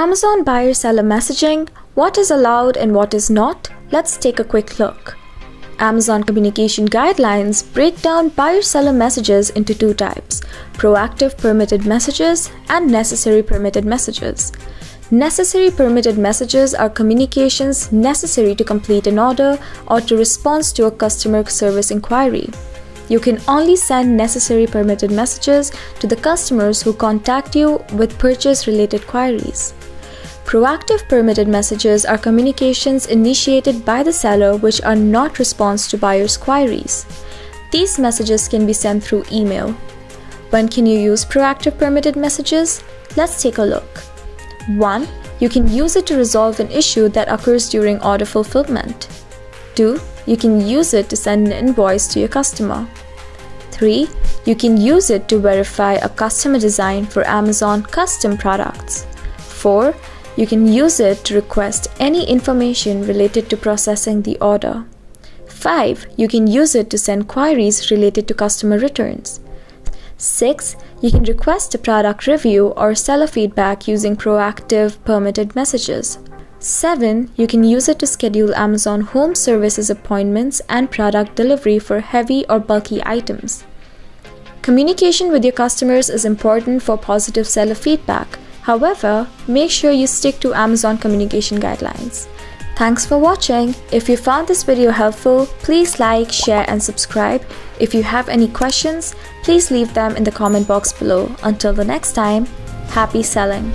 Amazon buyer seller messaging what is allowed and what is not? Let's take a quick look. Amazon Communication Guidelines break down buyer seller messages into two types proactive permitted messages and necessary permitted messages. Necessary permitted messages are communications necessary to complete an order or to respond to a customer service inquiry. You can only send necessary permitted messages to the customers who contact you with purchase related queries. Proactive permitted messages are communications initiated by the seller which are not response to buyer's queries. These messages can be sent through email. When can you use proactive permitted messages? Let's take a look. 1. You can use it to resolve an issue that occurs during order fulfillment. 2. You can use it to send an invoice to your customer. 3. You can use it to verify a customer design for Amazon custom products. 4. You can use it to request any information related to processing the order. 5. You can use it to send queries related to customer returns. 6. You can request a product review or seller feedback using proactive permitted messages. 7. You can use it to schedule Amazon Home Services appointments and product delivery for heavy or bulky items. Communication with your customers is important for positive seller feedback. However, make sure you stick to Amazon communication guidelines. Thanks for watching. If you found this video helpful, please like, share and subscribe. If you have any questions, please leave them in the comment box below. Until the next time, happy selling!